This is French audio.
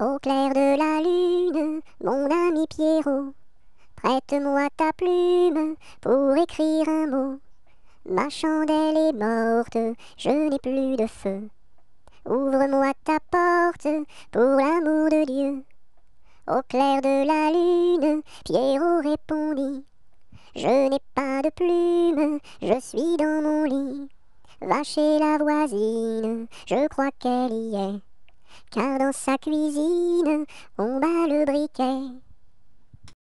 Au clair de la lune, mon ami Pierrot, prête-moi ta plume pour écrire un mot. Ma chandelle est morte, je n'ai plus de feu. Ouvre-moi ta porte pour l'amour de Dieu. Au clair de la lune, Pierrot répondit Je n'ai pas de plume, je suis dans mon lit. Va chez la voisine, je crois qu'elle y est car dans sa cuisine, on bat le briquet.